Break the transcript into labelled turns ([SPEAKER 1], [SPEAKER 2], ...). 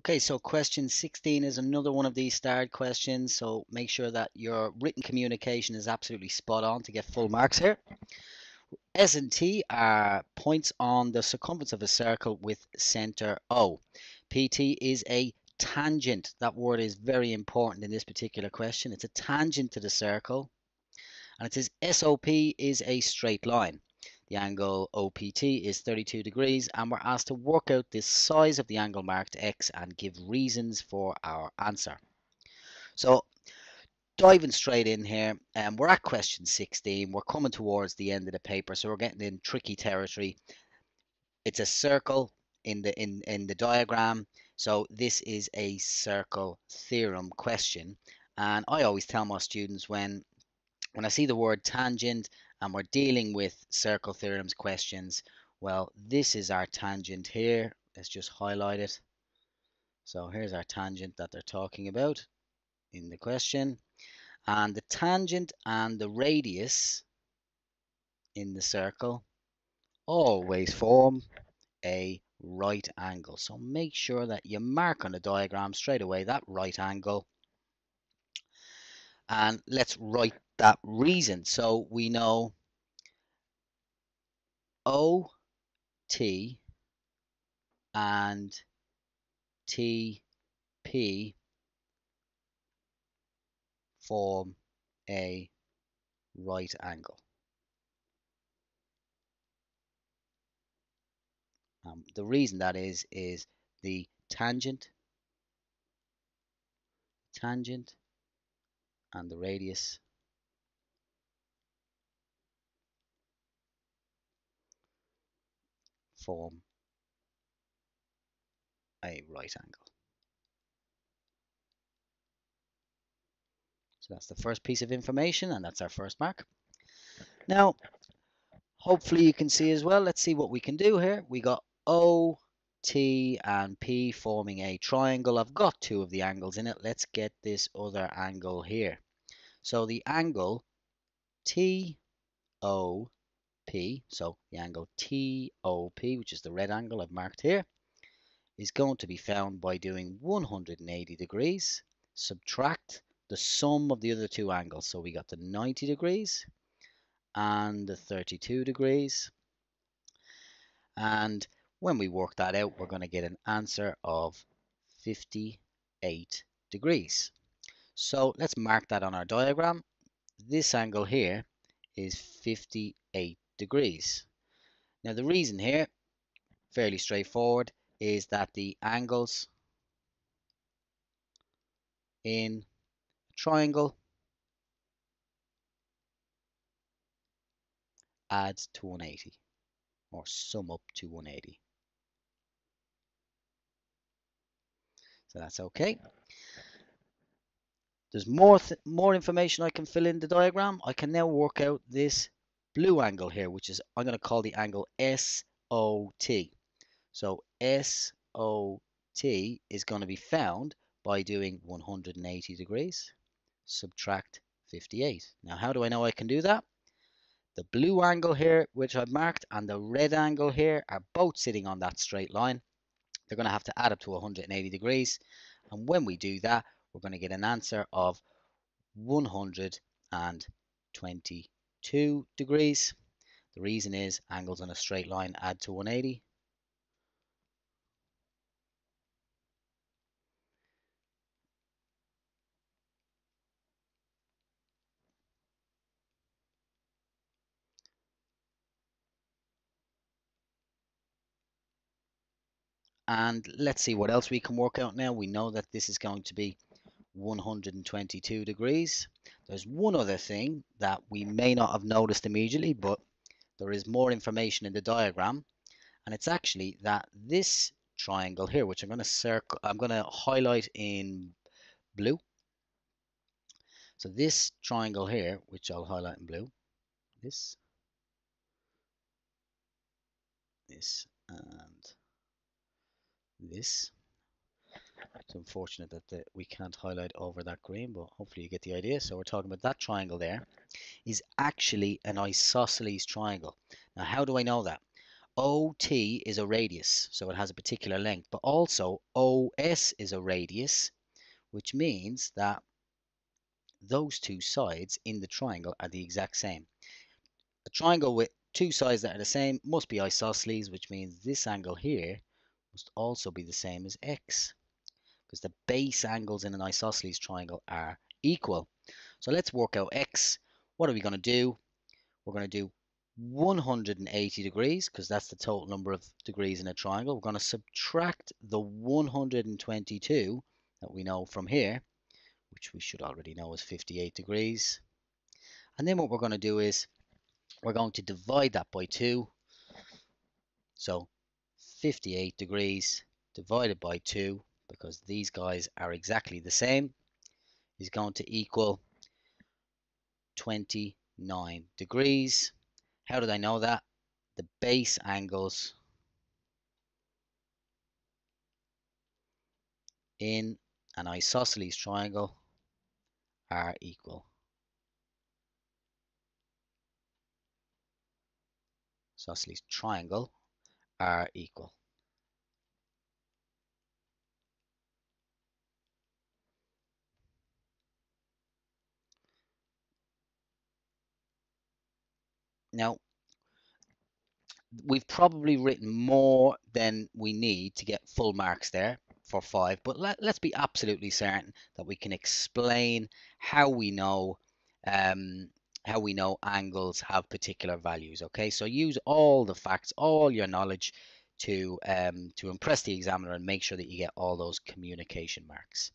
[SPEAKER 1] Okay, so question 16 is another one of these starred questions. So make sure that your written communication is absolutely spot on to get full marks here. S and T are points on the circumference of a circle with center O. PT is a tangent. That word is very important in this particular question. It's a tangent to the circle. And it says SOP is a straight line. The angle OPT is 32 degrees and we're asked to work out the size of the angle marked X and give reasons for our answer. So diving straight in here, and um, we're at question 16. We're coming towards the end of the paper, so we're getting in tricky territory. It's a circle in the in, in the diagram. So this is a circle theorem question. And I always tell my students when when I see the word tangent and we're dealing with circle theorems questions, well, this is our tangent here. Let's just highlight it. So here's our tangent that they're talking about in the question. And the tangent and the radius in the circle always form a right angle. So make sure that you mark on the diagram straight away that right angle. And let's write that reason. So we know O T and T P form a right angle. Um, the reason that is is the tangent tangent and the radius form a right angle. So that's the first piece of information and that's our first mark. Now, hopefully you can see as well, let's see what we can do here. We got O, T and P forming a triangle. I've got two of the angles in it. Let's get this other angle here. So the angle T, O, P, so the angle TOP, which is the red angle I've marked here, is going to be found by doing 180 degrees, subtract the sum of the other two angles. So we got the 90 degrees and the 32 degrees. And when we work that out, we're going to get an answer of 58 degrees. So let's mark that on our diagram. This angle here is 58 degrees. Now the reason here, fairly straightforward, is that the angles in a triangle add to 180 or sum up to 180. So that's okay. There's more more information I can fill in the diagram. I can now work out this blue angle here, which is I'm going to call the angle SOT. So SOT is going to be found by doing 180 degrees, subtract 58. Now, how do I know I can do that? The blue angle here, which I've marked, and the red angle here are both sitting on that straight line. They're going to have to add up to 180 degrees. And when we do that, we're going to get an answer of 122 degrees. The reason is angles on a straight line add to 180. And let's see what else we can work out now. We know that this is going to be 122 degrees. There's one other thing that we may not have noticed immediately, but there is more information in the diagram. And it's actually that this triangle here, which I'm going to circle, I'm going to highlight in blue. So this triangle here, which I'll highlight in blue, this, this, and this. It's unfortunate that the, we can't highlight over that green, but hopefully you get the idea. So we're talking about that triangle there is actually an isosceles triangle. Now, how do I know that? OT is a radius, so it has a particular length, but also OS is a radius, which means that those two sides in the triangle are the exact same. A triangle with two sides that are the same must be isosceles, which means this angle here must also be the same as x, because the base angles in an isosceles triangle are equal. So let's work out x. What are we going to do? We're going to do 180 degrees because that's the total number of degrees in a triangle. We're going to subtract the 122 that we know from here, which we should already know is 58 degrees. And then what we're going to do is we're going to divide that by 2. So 58 degrees divided by 2, because these guys are exactly the same, is going to equal 29 degrees. How did I know that? The base angles in an isosceles triangle are equal. Isosceles triangle are equal. Now, we've probably written more than we need to get full marks there for five, but let, us be absolutely certain that we can explain how we know um, how we know angles have particular values. Okay, so use all the facts, all your knowledge to um, to impress the examiner and make sure that you get all those communication marks.